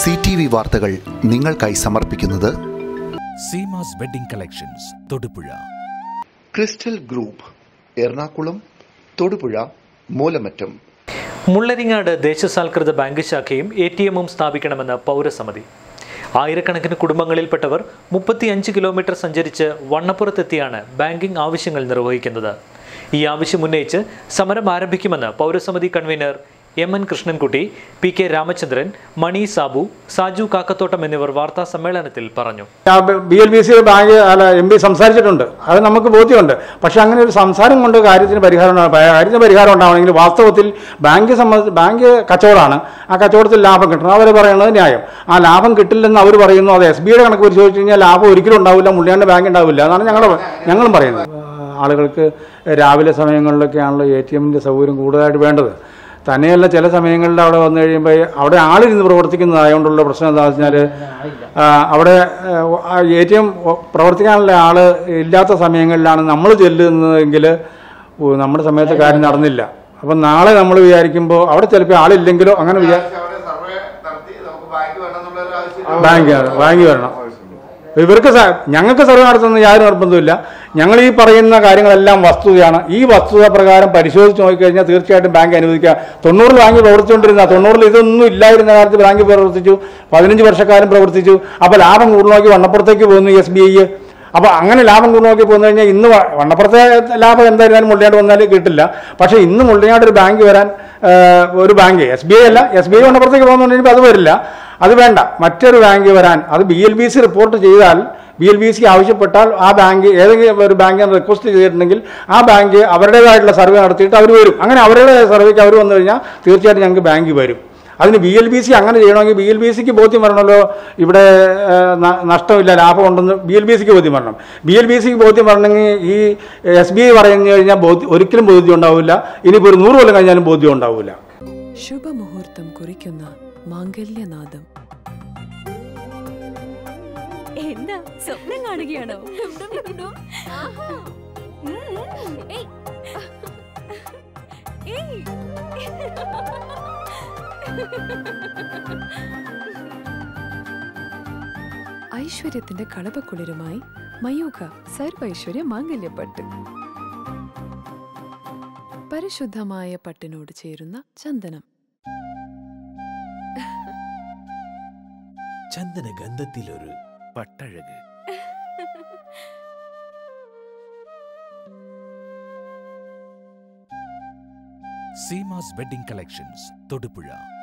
C T V വാർത്തകൾ നിങ്ങൾക്കായി സമർപ്പിക്കുന്നത് Seemas Wedding Collections Thodupuzha. Crystal Group Ernakulam Thodupuzha Moolamattam. Mullaringad ദേശസാൽകൃത bank ശാഖയും A T എമ്മും സ്ഥാപിക്കണമെന്ന് പൗരസമിതി. ആയിരക്കണക്കിന് കുടുംബങ്ങളിൽപ്പെട്ടവർ മുപ്പത്തിയഞ്ച് കിലോമീറ്റർ സഞ്ചരിച്ച് വണ്ണപ്പുറത്തെത്തിയാണ് ബാങ്കിംഗ് ആവശ്യങ്ങൾ നിർവഹിക്കുന്നത്. ഈ ആവശ്യം ഉന്നയിച്ച് സമരം ആരംഭിക്കുമെന്ന് പൗരസമിതി convener M N Krishnankutty P K Ramachandran Mani Sabu Saju Kakkathottam എന്നിവർ വാർത്താ സമ്മേളനത്തിൽ പറഞ്ഞു. B L B C bank അല്ല എം പി സംസാരിച്ചിട്ടുണ്ട്. അത് നമുക്ക് ബോധ്യമുണ്ട്. പക്ഷേ അങ്ങനെ ഒരു സംസാരം കൊണ്ട് കാര്യത്തിന് പരിഹാരം കാര്യത്തിന് പരിഹാരം ഉണ്ടാവണമെങ്കിൽ വാസ്തവത്തിൽ ബാങ്ക് സംബന്ധിച്ച് ബാങ്ക് കച്ചവടമാണ്. ആ കച്ചവടത്തിൽ ലാഭം കിട്ടണം. അവർ പറയുന്നത് ന്യായം. ആ ലാഭം കിട്ടില്ലെന്ന് അവർ പറയുന്നു. അത് എസ് ബിയുടെ കണക്ക് പരിശോധിച്ച് കഴിഞ്ഞാൽ ലാഭം ഒരിക്കലും ഉണ്ടാവില്ല മുള്ളിയാണ്ട് ബാങ്ക് ഉണ്ടാവില്ല എന്നാണ് ഞങ്ങൾ ഞങ്ങളും പറയുന്നത്. ആളുകൾക്ക് രാവിലെ സമയങ്ങളിലൊക്കെയാണല്ലോ എ ടി എമ്മിന്റെ സൗകര്യം കൂടുതലായിട്ട് വേണ്ടത്. തന്നെയല്ല ചില സമയങ്ങളിൽ അവിടെ വന്നു കഴിയുമ്പോൾ അവിടെ ആളിരുന്ന് പ്രവർത്തിക്കുന്നതായതുകൊണ്ടുള്ള പ്രശ്നം എന്താണെന്ന് വെച്ചാൽ അവിടെ എ ടി എം പ്രവർത്തിക്കാനുള്ള ആൾ ഇല്ലാത്ത സമയങ്ങളിലാണ് നമ്മൾ ചെല്ലുന്നതെങ്കിൽ നമ്മുടെ സമയത്ത് കാര്യം നടന്നില്ല. അപ്പം നാളെ നമ്മൾ വിചാരിക്കുമ്പോൾ അവിടെ ചിലപ്പോൾ ആളില്ലെങ്കിലോ അങ്ങനെ വിചാരിക്കും ബാങ്ക് ബാങ്ക് വരണം ഇവർക്ക് ഞങ്ങൾക്ക് സർവേ നടത്തുന്ന യാതൊരു നിർബന്ധമില്ല ഞങ്ങൾ ഈ പറയുന്ന കാര്യങ്ങളെല്ലാം വസ്തുതയാണ്. ഈ വസ്തുത പ്രകാരം പരിശോധിച്ച് നോക്കിക്കഴിഞ്ഞാൽ തീർച്ചയായിട്ടും ബാങ്ക് അനുവദിക്കുക. തൊണ്ണൂറിൽ ബാങ്ക് പ്രവർത്തിച്ചുകൊണ്ടിരുന്ന തൊണ്ണൂറിൽ ഇതൊന്നും ഇല്ലായിരുന്ന കാലത്ത് ബാങ്ക് പ്രവർത്തിച്ചു. പതിനഞ്ച് വർഷക്കാലം പ്രവർത്തിച്ചു. അപ്പോൾ ലാഭം കൂടുതലാക്കി വണ്ണപ്പുറത്തേക്ക് പോകുന്നു എസ് ബി ഐ അപ്പോൾ അങ്ങനെ ലാഭം കൂടുതൽ പോന്നു കഴിഞ്ഞാൽ ഇന്ന് വണ്ണപ്പുറത്തെ ലാഭം എന്തായിരുന്നാലും മുള്ളിയാട് വന്നാൽ കിട്ടില്ല. പക്ഷേ ഇന്ന് മുള്ളിയാട് ഒരു ബാങ്ക് വരാൻ ഒരു ബാങ്ക് എസ് ബി ഐ അല്ല. എസ് ബി ഐ വണ്ണപ്പുറത്തേക്ക് പോകുന്നുണ്ടെങ്കിൽ അത് വരില്ല. അത് വേണ്ട. മറ്റൊരു ബാങ്ക് വരാൻ. അത് B L B C report ചെയ്താൽ ബി എൽ ബി സി ആവശ്യപ്പെട്ടാൽ ആ ബാങ്ക് ഏതെങ്കിലും ഒരു ബാങ്കിന് റിക്വസ്റ്റ് ചെയ്തിട്ടുണ്ടെങ്കിൽ ആ ബാങ്ക് അവരുടേതായിട്ടുള്ള സർവേ നടത്തിയിട്ട് അവർ വരും. അങ്ങനെ അവരുടെ സർവേക്ക് അവർ വന്നു കഴിഞ്ഞാൽ തീർച്ചയായിട്ടും ഞങ്ങൾക്ക് ബാങ്ക് വരും. അതിന് ബി എൽ ബി സി അങ്ങനെ ചെയ്യണമെങ്കിൽ ബി എൽ ബി സിക്ക് ബോധ്യം വരണമല്ലോ. ഇവിടെ നഷ്ടമില്ല ലാഭം നഷ്ടമില്ല ലാഭമുണ്ടെന്ന് ബി എൽ ബി സിക്ക് ബോധ്യം വരണം. ബി എൽ ബി സിക്ക് ബോധ്യം വരണമെങ്കിൽ ഈ എസ് ബി ഐ പറഞ്ഞു കഴിഞ്ഞാൽ ബോധ്യം ഒരിക്കലും ബോധ്യം ഉണ്ടാവില്ല. ഇനിയിപ്പോൾ ഒരു നൂറ് കൊല്ലം കഴിഞ്ഞാലും ബോധ്യം ഉണ്ടാവില്ല. ശുഭമുഹൂർത്തം കുറിക്കുന്ന മാംഗല്യനാദം. എന്താ? സ്വപ്നം കാണുകയാണോ. ഐശ്വര്യത്തിന്റെ കളപക്കുളിരുമായി മയൂഖ സർവൈശ്വര്യ മാംഗല്യപ്പട്ട്. പരിശുദ്ധമായ പട്ടിനോട് ചേരുന്ന ചന്ദനം. ചന്ദന ഗന്ധത്തിലൊരു പട്ടഴക്. Seemas wedding collections Thodupuzha.